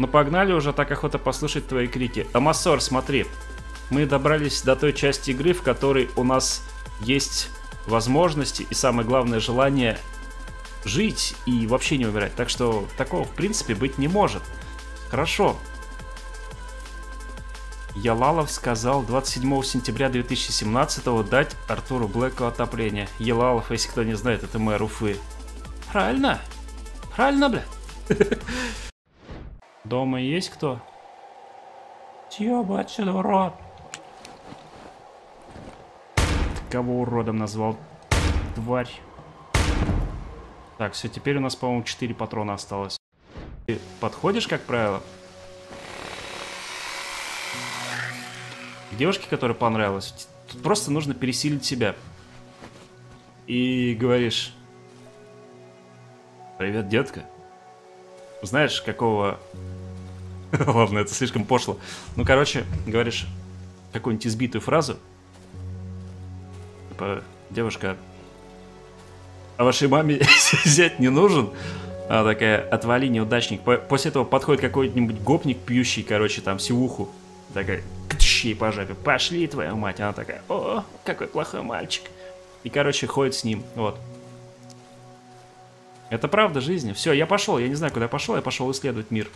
Ну погнали уже, так охота послушать твои крики. Амасор, смотри. Мы добрались до той части игры, в которой у нас есть возможности и самое главное желание жить и вообще не умирать. Так что такого в принципе быть не может. Хорошо. Ялалов сказал 27 сентября 2017 дать Артуру Блэку отопление. Ялалов, если кто не знает, это мэр Уфы. Правильно? Правильно, бля? Дома есть кто? Съеба отсюда, урод! Кого уродом назвал? Тварь. Так, все, теперь у нас, по-моему, 4 патрона осталось. Ты подходишь, как правило? Девушке, которая понравилась, тут просто нужно пересилить себя. И говоришь... Привет, детка. Знаешь, какого... Ладно, это слишком пошло. Ну, короче, говоришь какую-нибудь избитую фразу. Типа, девушка, а вашей маме взять не нужен? Она такая, отвали, неудачник. После этого подходит какой-нибудь гопник, пьющий, короче, там, сивуху. Такая, ей по жопе, пошли, твою мать. Она такая, о, какой плохой мальчик. И, короче, ходит с ним, вот. Это правда жизни. Все, я пошел, я не знаю, куда я пошел, я пошел исследовать мир.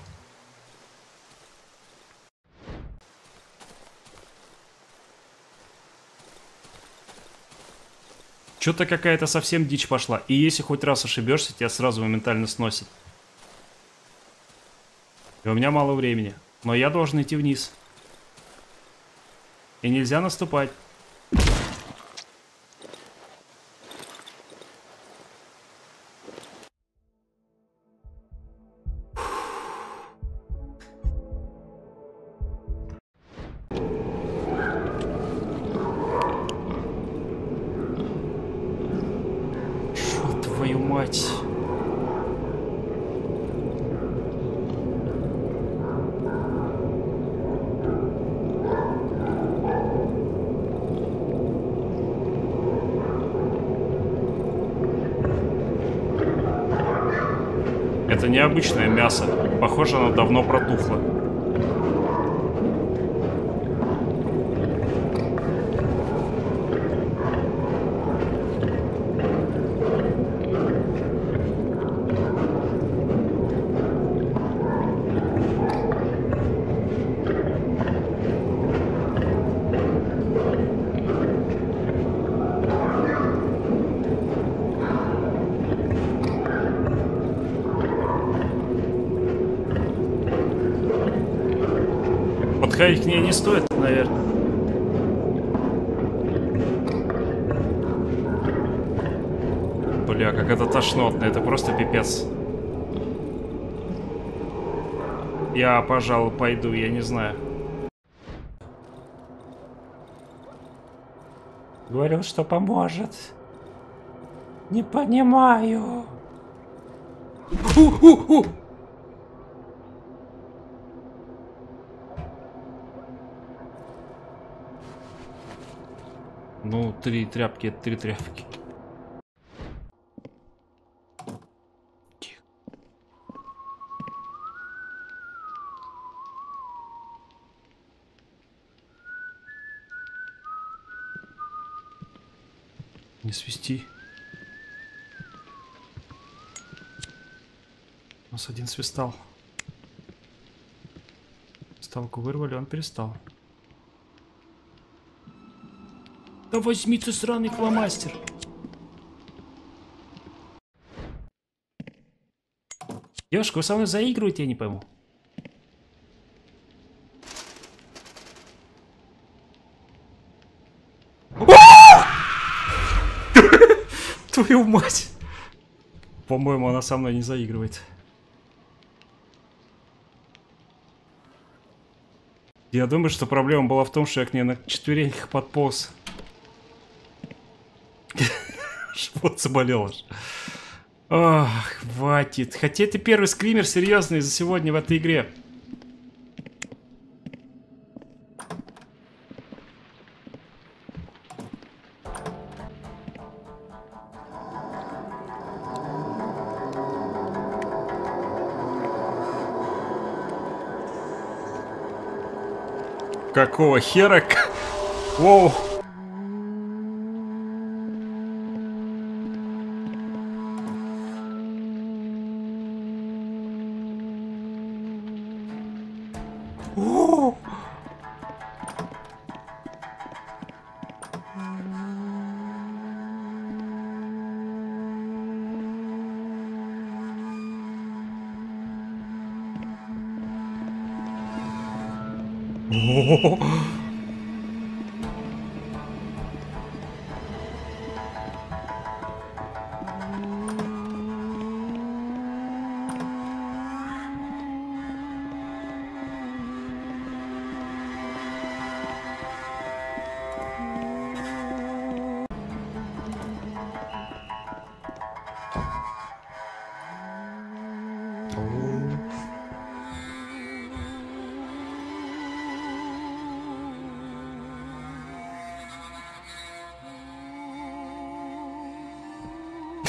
Что-то какая-то совсем дичь пошла. И если хоть раз ошибешься, тебя сразу моментально сносит. И у меня мало времени. Но я должен идти вниз. И нельзя наступать. Это необычное мясо. Похоже, оно давно протухло. К ней не стоит, наверное. Бля, как это тошнотно, это просто пипец. Я, пожалуй, пойду, я не знаю. Говорил, что поможет. Не понимаю. У-у-у! Ну, три тряпки, это три тряпки. Не свисти. У нас один свистал. Ставку вырвали, он перестал. Да возьми ты сраный фломастер. Девушка, вы со мной заигрываете, я не пойму. Твою мать! По-моему, она со мной не заигрывает. Я думаю, что проблема была в том, что я к ней на четвереньках подполз. вот заболел аж. Ох, хватит. Хотя это первый скример серьезный за сегодня в этой игре. Какого хера? Воу. 哦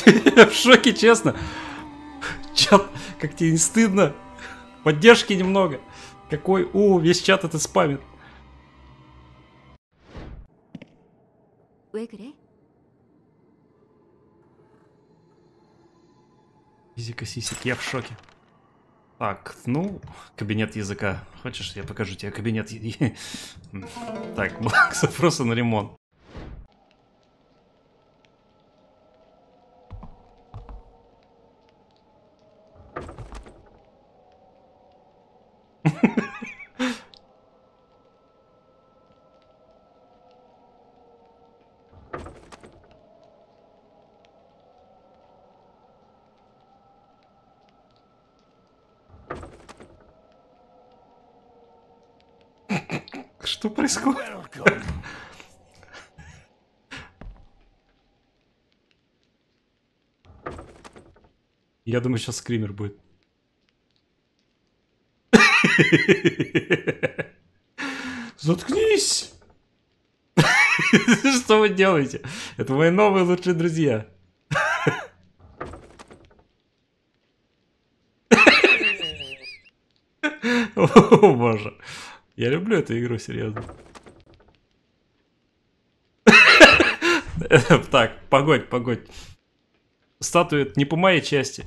В шоке, честно. Чат, как тебе не стыдно? Поддержки немного. Какой, о, весь чат это спамит. Физика сисек, я в шоке. Так, ну, кабинет языка. Хочешь, я покажу тебе кабинет? Так, бланк запроса на ремонт. Что происходит? Я думаю, сейчас скример будет. Заткнись! Что вы делаете? Это мои новые лучшие друзья. О боже. Я люблю эту игру, серьезно. Так, погодь, погодь. Статуя не по моей части.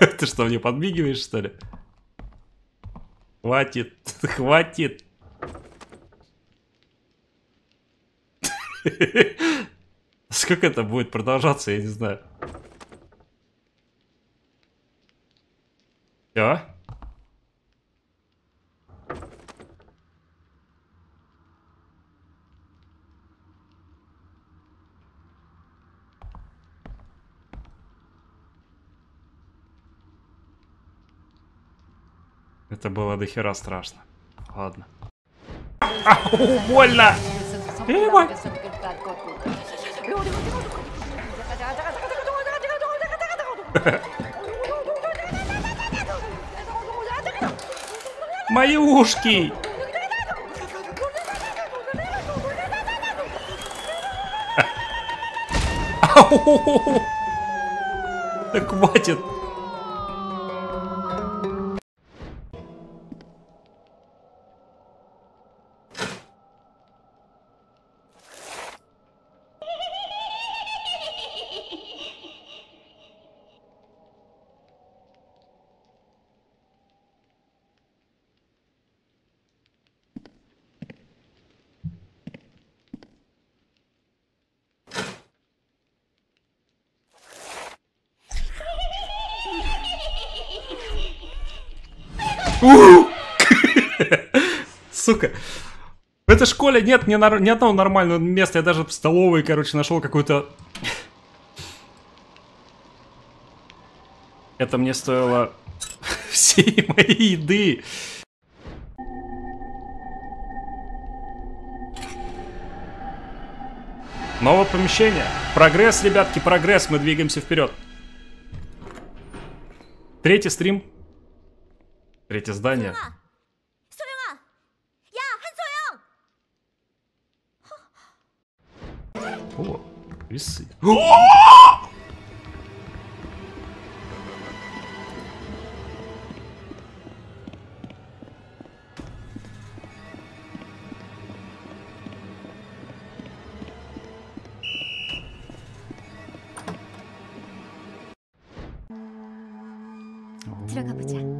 Ты что, мне подмигиваешь, что ли? Хватит, хватит. Сколько это будет продолжаться, я не знаю. Все? Это было до хера страшно. Ладно. Ау, больно! Эва! Мои ушки! Ау! Так хватит! Сука. В этой школе нет ни, ни одного нормального места. Я даже в столовой, короче, нашел какую-то... Это мне стоило всей моей еды. Новое помещение. Прогресс, ребятки, прогресс. Мы двигаемся вперед. Третий стрим. Третье здание. О, весы. 들어가 보자.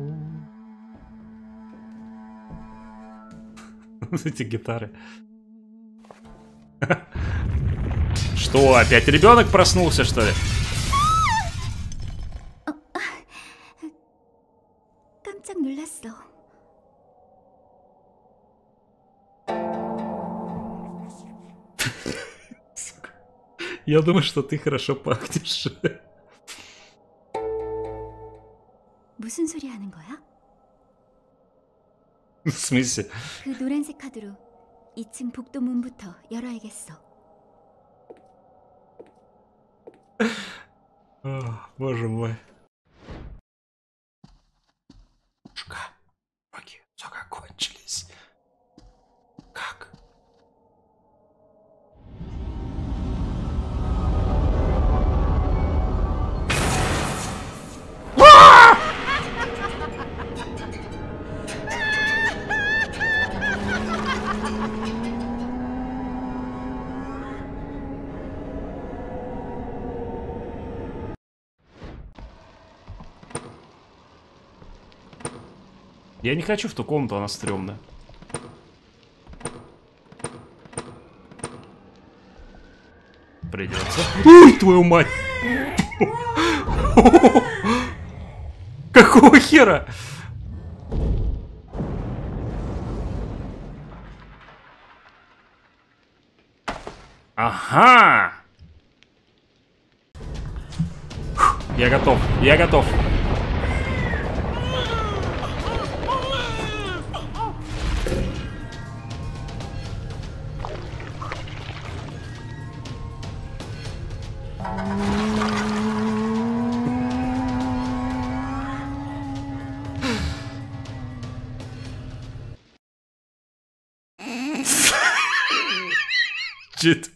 Эти гитары. Что, опять ребенок проснулся, что ли? 깜짝 놀랐어. Я думаю, что ты хорошо пахнешь. 무슨 소리 하는 거야? В смысле? 그 노란색 카드로 2층 복도 문부터 열어야겠어. О, боже мой. Я не хочу в ту комнату, она стрёмная. Придется. Ой, твою мать! Какого хера? Ага! Я готов, я готов. Че это было?